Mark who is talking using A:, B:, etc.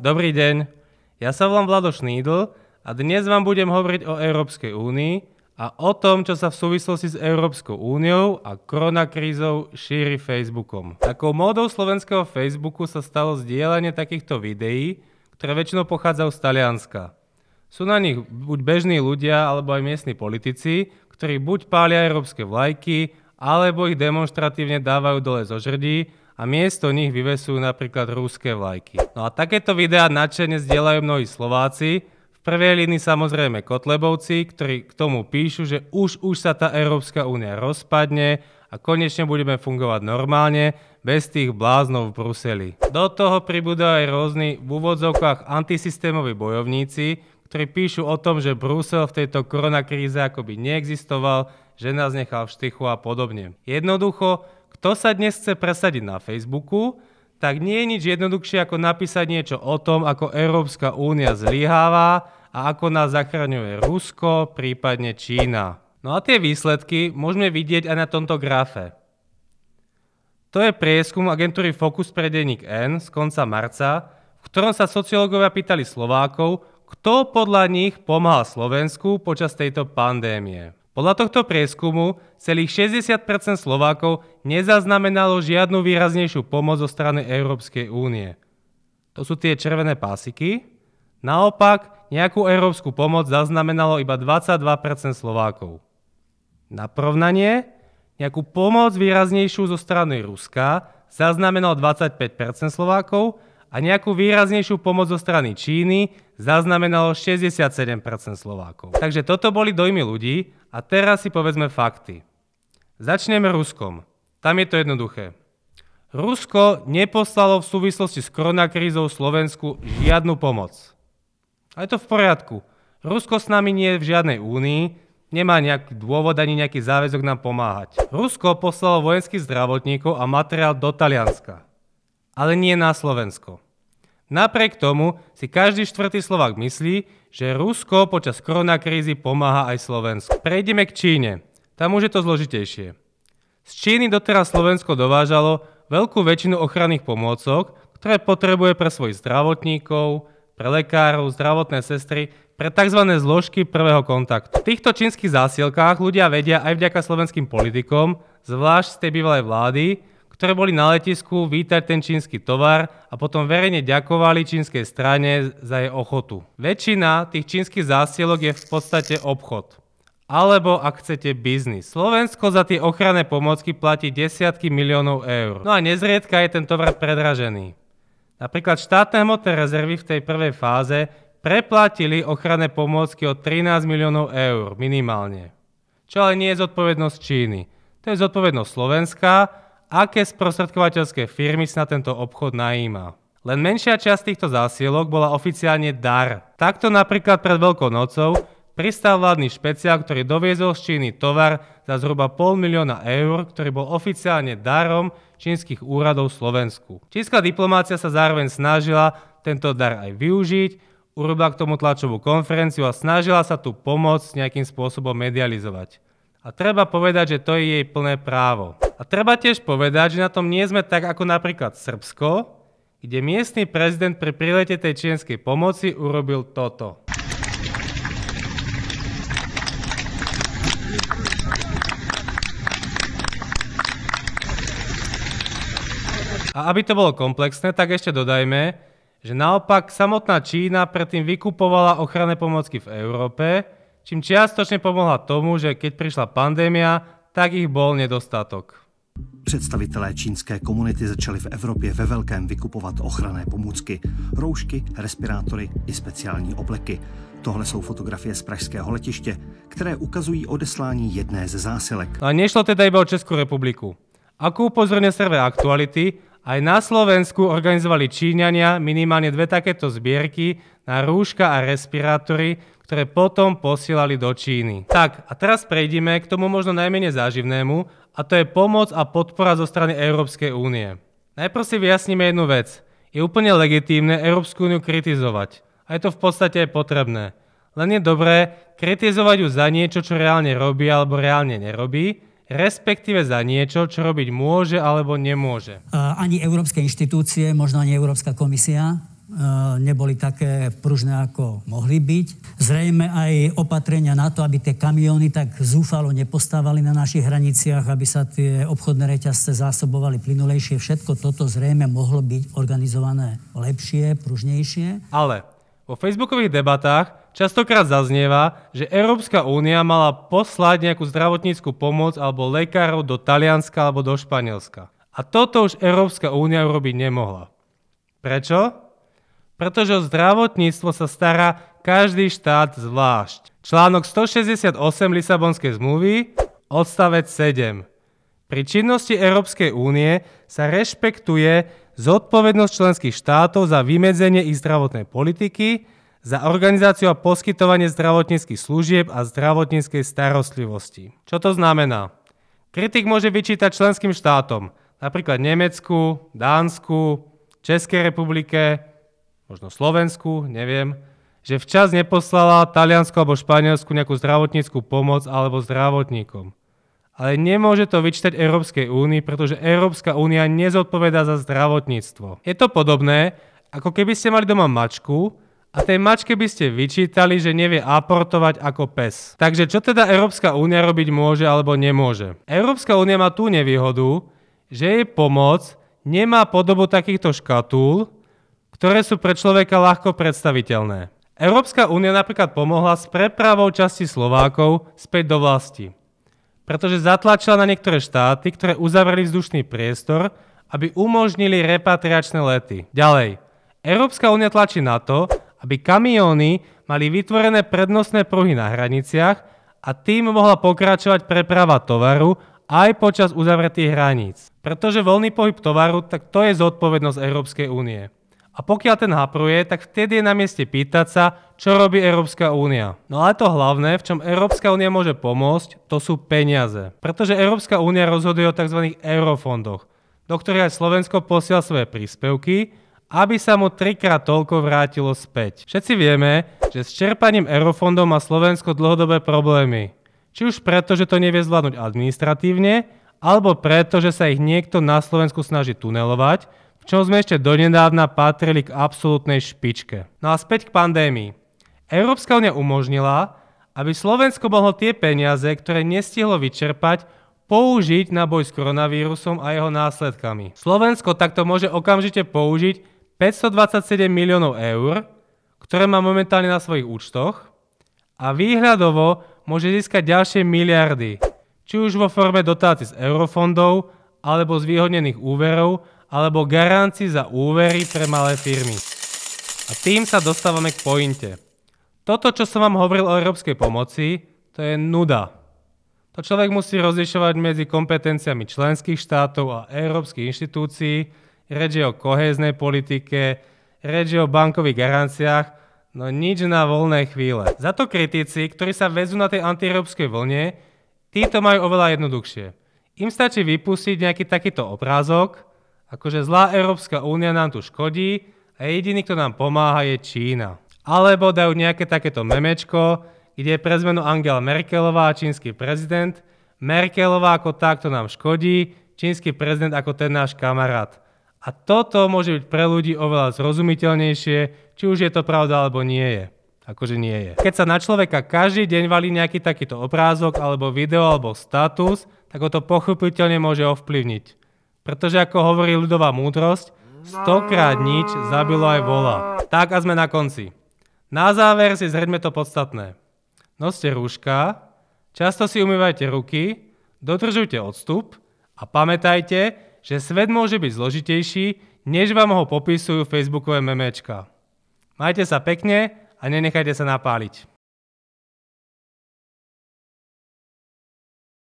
A: Dobrý deň, ja sa volám Vlado Šnídl a dnes vám budem hovoriť o Európskej únii a o tom, čo sa v súvislosti s Európskou úniou a koronakrízou šíri Facebookom. Takou módou slovenského Facebooku sa stalo zdieľanie takýchto videí, ktoré väčšinou pochádzajú z Talianska. Sú na nich buď bežní ľudia, alebo aj miestni politici, ktorí buď pália európske vlajky, alebo ich demonstratívne dávajú dole zo žrdí a miesto nich vyvesujú napríklad rúské vlajky. No a takéto videá nadšene zdieľajú mnohí Slováci, v prvej línii samozrejme Kotlebovci, ktorí k tomu píšu, že už, už sa tá Európska únia rozpadne a konečne budeme fungovať normálne, bez tých bláznov v Bruseli. Do toho pribúdajú aj rôzni v úvodzovkách antisystémoví bojovníci, ktorí píšu o tom, že Brusel v tejto koronakríze akoby neexistoval, že nás nechal v štychu a podobne. Jednoducho, kto sa dnes chce presadiť na Facebooku, tak nie je nič jednoduchšie ako napísať niečo o tom, ako Európska únia zlyháva a ako nás zachraňuje Rusko, prípadne Čína. No a tie výsledky môžeme vidieť aj na tomto grafe. To je prieskum agentúry Focus pre denník N z konca marca, v ktorom sa sociológovia pýtali Slovákov, kto podľa nich pomáhal Slovensku počas tejto pandémie. Podľa tohto prieskumu celých 60% Slovákov nezaznamenalo žiadnu výraznejšiu pomoc zo strany Európskej únie. To sú tie červené pásiky. Naopak, nejakú európsku pomoc zaznamenalo iba 22% Slovákov. Na porovnanie, nejakú pomoc výraznejšiu zo strany Ruska zaznamenalo 25% Slovákov a nejakú výraznejšiu pomoc zo strany Číny zaznamenalo 67% Slovákov. Takže toto boli dojmy ľudí a teraz si povedzme fakty. Začneme Ruskom. Tam je to jednoduché. Rusko neposlalo v súvislosti s koronakrízou Slovensku žiadnu pomoc. A je to v poriadku. Rusko s nami nie je v žiadnej únii, nemá nejaký dôvod ani nejaký záväzok nám pomáhať. Rusko poslalo vojenských zdravotníkov a materiál do Talianska ale nie na Slovensko. Napriek tomu si každý štvrtý Slovak myslí, že Rusko počas koronakrízy pomáha aj Slovensku. Prejdeme k Číne. Tam už je to zložitejšie. Z Číny doteraz Slovensko dovážalo veľkú väčšinu ochranných pomôcok, ktoré potrebuje pre svojich zdravotníkov, pre lekárov, zdravotné sestry, pre tzv. zložky prvého kontaktu. V týchto čínskych zásielkách ľudia vedia aj vďaka slovenským politikom, zvlášť z tej bývalej vlády, ktoré boli na letisku vítať ten čínsky tovar a potom verejne ďakovali čínskej strane za jej ochotu. Väčšina tých čínskych zásielok je v podstate obchod. Alebo ak chcete biznis. Slovensko za tie ochranné pomocky platí desiatky miliónov eur. No a nezriedka je ten tovar predražený. Napríklad štátne hmotné rezervy v tej prvej fáze preplatili ochranné pomôcky o 13 miliónov eur minimálne. Čo ale nie je zodpovednosť Číny. To je zodpovednosť Slovenska aké sprostredkovateľské firmy sa na tento obchod najíma. Len menšia časť týchto zásielok bola oficiálne dar. Takto napríklad pred Veľkou nocou pristal vládny špeciál, ktorý doviezol z Číny tovar za zhruba pol milióna eur, ktorý bol oficiálne darom čínskych úradov Slovensku. Čínska diplomácia sa zároveň snažila tento dar aj využiť, urobila k tomu tlačovú konferenciu a snažila sa tu pomoc nejakým spôsobom medializovať. A treba povedať, že to je jej plné právo. A treba tiež povedať, že na tom nie sme tak ako napríklad Srbsko, kde miestny prezident pri prilete tej čienskej pomoci urobil toto. A aby to bolo komplexné, tak ešte dodajme, že naopak samotná Čína predtým vykupovala ochranné pomocky v Európe, čím čiastočne pomohla tomu, že keď prišla pandémia, tak ich bol nedostatok.
B: Představitelé čínské komunity začali v Evropě ve velkém vykupovat ochranné pomůcky, roušky, respirátory i speciální obleky. Tohle jsou fotografie z pražského letiště, které ukazují odeslání jedné ze zásilek.
A: A nešlo teda iba o Českú republiku. Ako upozorňuje server Aktuality, aj na Slovensku organizovali Číňania minimálne dve takéto zbierky na rúška a respirátory, ktoré potom posielali do Číny. Tak, a teraz prejdime k tomu možno najmenej záživnému, a to je pomoc a podpora zo strany Európskej únie. Najprv si vyjasníme jednu vec. Je úplne legitímne Európsku úniu kritizovať. A je to v podstate aj potrebné. Len je dobré kritizovať ju za niečo, čo reálne robí alebo reálne nerobí, respektíve za niečo, čo robiť môže alebo nemôže.
C: Ani európske inštitúcie, možno ani Európska komisia neboli také pružné, ako mohli byť. Zrejme aj opatrenia na to, aby tie kamióny tak zúfalo nepostávali na našich hraniciach, aby sa tie obchodné reťazce zásobovali plynulejšie. Všetko toto zrejme mohlo byť organizované lepšie, pružnejšie.
A: Ale vo facebookových debatách častokrát zaznieva, že Európska únia mala poslať nejakú zdravotníckú pomoc alebo lekárov do Talianska alebo do Španielska. A toto už Európska únia urobiť nemohla. Prečo? pretože o zdravotníctvo sa stará každý štát zvlášť. Článok 168 Lisabonskej zmluvy, odstavec 7. Pri činnosti Európskej únie sa rešpektuje zodpovednosť členských štátov za vymedzenie ich zdravotnej politiky, za organizáciu a poskytovanie zdravotníckých služieb a zdravotníckej starostlivosti. Čo to znamená? Kritik môže vyčítať členským štátom, napríklad Nemecku, Dánsku, Českej republike, možno Slovensku, neviem, že včas neposlala Taliansku alebo Španielsku nejakú zdravotníckú pomoc alebo zdravotníkom. Ale nemôže to vyčítať Európskej únii, pretože Európska únia nezodpovedá za zdravotníctvo. Je to podobné, ako keby ste mali doma mačku a tej mačke by ste vyčítali, že nevie aportovať ako pes. Takže čo teda Európska únia robiť môže alebo nemôže? Európska únia má tú nevýhodu, že jej pomoc nemá podobu takýchto škatúl, ktoré sú pre človeka ľahko predstaviteľné. Európska únia napríklad pomohla s prepravou časti Slovákov späť do vlasti, pretože zatlačila na niektoré štáty, ktoré uzavreli vzdušný priestor, aby umožnili repatriačné lety. Ďalej, Európska únia tlačí na to, aby kamióny mali vytvorené prednostné pruhy na hraniciach a tým mohla pokračovať preprava tovaru aj počas uzavretých hraníc. Pretože voľný pohyb tovaru, tak to je zodpovednosť Európskej únie. A pokiaľ ten hapruje, tak vtedy je na mieste pýtať sa, čo robí Európska únia. No ale to hlavné, v čom Európska únia môže pomôcť, to sú peniaze. Pretože Európska únia rozhoduje o tzv. eurofondoch, do ktorých aj Slovensko posiela svoje príspevky, aby sa mu trikrát toľko vrátilo späť. Všetci vieme, že s čerpaním eurofondov má Slovensko dlhodobé problémy. Či už preto, že to nevie zvládnuť administratívne, alebo preto, že sa ich niekto na Slovensku snaží tunelovať, v čom sme ešte donedávna patrili k absolútnej špičke. No a späť k pandémii. Európska únia umožnila, aby Slovensko mohlo tie peniaze, ktoré nestihlo vyčerpať, použiť na boj s koronavírusom a jeho následkami. Slovensko takto môže okamžite použiť 527 miliónov eur, ktoré má momentálne na svojich účtoch a výhľadovo môže získať ďalšie miliardy, či už vo forme dotácií z eurofondov alebo z výhodnených úverov alebo garancii za úvery pre malé firmy. A tým sa dostávame k pointe. Toto, čo som vám hovoril o európskej pomoci, to je nuda. To človek musí rozlišovať medzi kompetenciami členských štátov a európskych inštitúcií, reč je o kohéznej politike, reč je o bankových garanciách, no nič na voľné chvíle. Za to kritici, ktorí sa vezú na tej antieurópskej vlne, títo majú oveľa jednoduchšie. Im stačí vypustiť nejaký takýto obrázok, Akože zlá Európska únia nám tu škodí a jediný, kto nám pomáha, je Čína. Alebo dajú nejaké takéto memečko, kde je pre zmenu Angela Merkelová, čínsky prezident, Merkelová ako tá, kto nám škodí, čínsky prezident ako ten náš kamarát. A toto môže byť pre ľudí oveľa zrozumiteľnejšie, či už je to pravda alebo nie je. Akože nie je. Keď sa na človeka každý deň valí nejaký takýto obrázok, alebo video, alebo status, tak ho to pochopiteľne môže ovplyvniť. Pretože ako hovorí ľudová múdrosť, stokrát nič zabilo aj vola. Tak a sme na konci. Na záver si zhrňme to podstatné. Noste rúška, často si umývajte ruky, dodržujte odstup a pamätajte, že svet môže byť zložitejší, než vám ho popisujú facebookové memečka. Majte sa pekne a nenechajte sa napáliť.